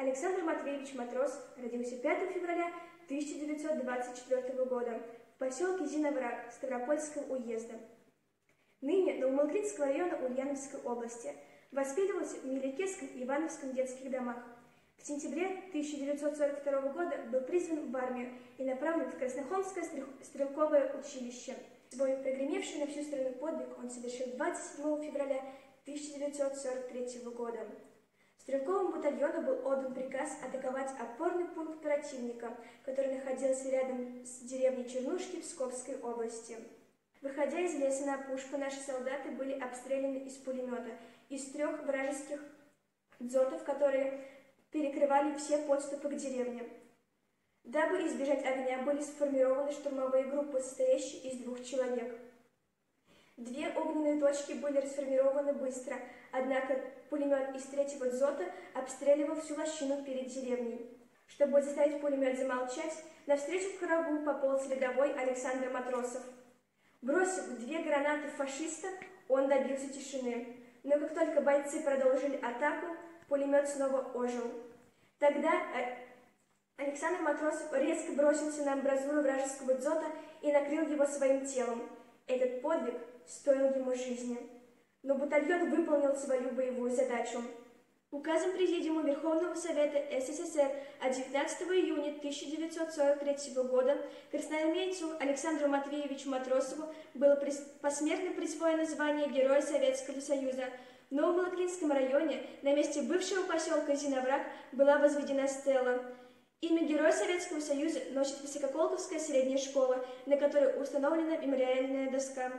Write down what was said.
Александр Матвеевич Матрос родился 5 февраля 1924 года в поселке Зиновраг Ставропольского уезда. Ныне Новомолклинского района Ульяновской области. Воспитывался в Меликесском и Ивановском детских домах. В сентябре 1942 года был призван в армию и направлен в Краснохолмское стрелковое училище. Свой прогремевший на всю страну подвиг он совершил 27 февраля 1943 года. Стрелковому батальону был отдан приказ атаковать опорный пункт противника, который находился рядом с деревней Чернушки Псковской области. Выходя из леса на опушку, наши солдаты были обстреляны из пулемета из трех вражеских дзотов, которые перекрывали все подступы к деревне. Дабы избежать огня, были сформированы штурмовые группы, состоящие из двух человек. Две огненные точки были расформированы быстро, однако пулемет из третьего дзота обстреливал всю лощину перед деревней. Чтобы заставить пулемет замолчать, навстречу к врагу пополз рядовой Александр Матросов. Бросив две гранаты фашиста, он добился тишины. Но как только бойцы продолжили атаку, пулемет снова ожил. Тогда э, Александр Матросов резко бросился на амбразуру вражеского дзота и накрыл его своим телом. Этот подвиг стоил ему жизни. Но батальон выполнил свою боевую задачу. Указом Президиума Верховного Совета СССР от 19 июня 1943 года красноармейцу Александру Матвеевичу Матросову было посмертно присвоено звание Героя Советского Союза. В Новомолоклинском районе на месте бывшего поселка Зиновраг была возведена стела. Имя Героя Советского Союза носит Высококолковская средняя школа, на которой установлена мемориальная доска.